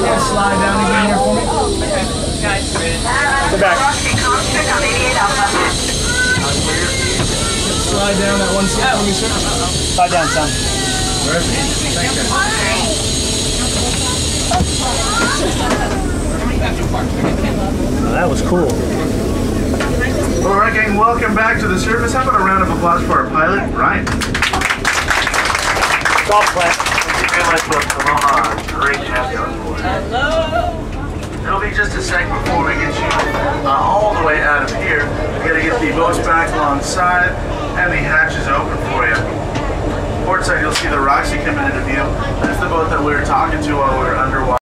guys slide down again here for me? Go back. Slide down that one seat for me, sir. Slide down, son. Oh, that was cool. All right, gang, welcome back to the surface. How about a round of applause for our pilot, Ryan? Golf clap. Great It'll be just a sec before we get you uh, all the way out of here. We gotta get the boats back alongside and the hatches open for you. Port side, you'll see the Roxy coming into view. That's the boat that we were talking to while we were underwater.